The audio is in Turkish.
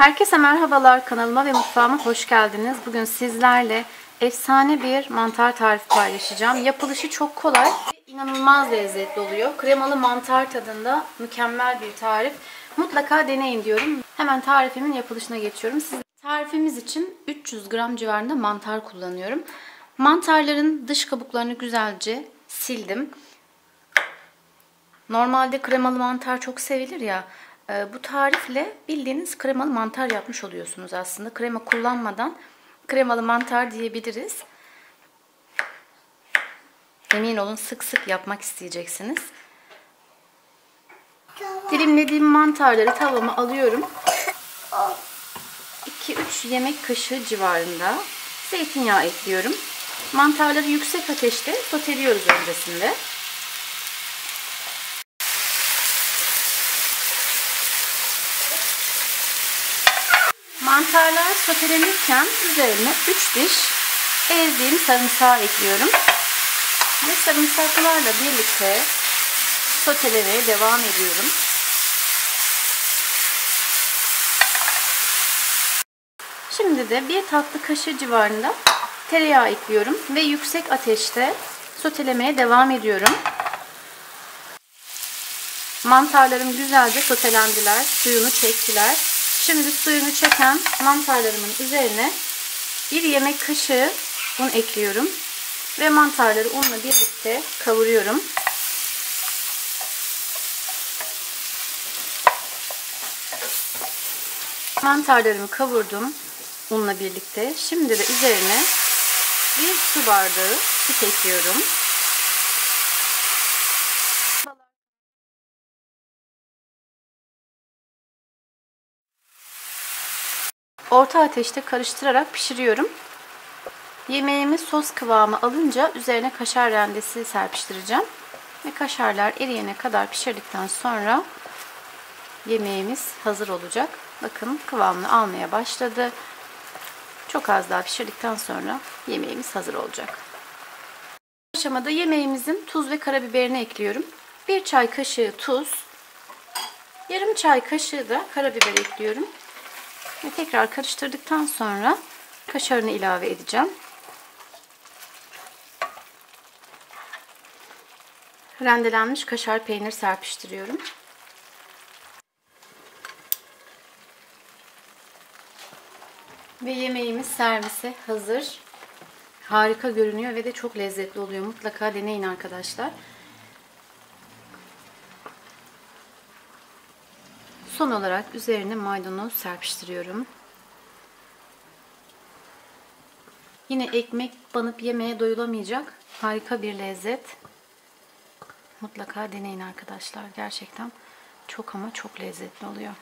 Herkese merhabalar kanalıma ve mutfağıma hoş geldiniz. Bugün sizlerle efsane bir mantar tarifi paylaşacağım. Yapılışı çok kolay ve inanılmaz lezzetli oluyor. Kremalı mantar tadında mükemmel bir tarif. Mutlaka deneyin diyorum. Hemen tarifimin yapılışına geçiyorum. Siz tarifimiz için 300 gram civarında mantar kullanıyorum. Mantarların dış kabuklarını güzelce sildim. Normalde kremalı mantar çok sevilir ya. E, bu tarifle bildiğiniz kremalı mantar yapmış oluyorsunuz aslında. Krema kullanmadan kremalı mantar diyebiliriz. Emin olun sık sık yapmak isteyeceksiniz. Dilimlediğim mantarları tavama alıyorum. 2-3 yemek kaşığı civarında zeytinyağı ekliyorum. Mantarları yüksek ateşte soteliyoruz öncesinde. Mantarlar sotelenirken üzerine 3 diş ezdiğim sarımsağı ekliyorum. Ve sarımsaklarla birlikte sotelemeye devam ediyorum. Şimdi de bir tatlı kaşığı civarında tereyağı ekliyorum ve yüksek ateşte sotelemeye devam ediyorum. Mantarlarım güzelce sotelendiler, suyunu çektiler. Şimdi suyunu çeken mantarlarımın üzerine bir yemek kaşığı un ekliyorum. Ve mantarları unla birlikte kavuruyorum. Mantarlarımı kavurdum unla birlikte. Şimdi de üzerine bir su bardağı süt ekliyorum. Orta ateşte karıştırarak pişiriyorum. Yemeğimi sos kıvamı alınca üzerine kaşar rendesi serpiştireceğim. Ve kaşarlar eriyene kadar pişirdikten sonra yemeğimiz hazır olacak. Bakın kıvamını almaya başladı. Çok az daha pişirdikten sonra yemeğimiz hazır olacak. Bu aşamada yemeğimizin tuz ve karabiberini ekliyorum. Bir çay kaşığı tuz, yarım çay kaşığı da karabiber ekliyorum. Ve tekrar karıştırdıktan sonra kaşarını ilave edeceğim. Rendelenmiş kaşar peynir serpiştiriyorum. Ve yemeğimiz servise hazır. Harika görünüyor ve de çok lezzetli oluyor. Mutlaka deneyin arkadaşlar. Son olarak üzerine maydanoz serpiştiriyorum. Yine ekmek banıp yemeye doyulamayacak harika bir lezzet. Mutlaka deneyin arkadaşlar. Gerçekten çok ama çok lezzetli oluyor.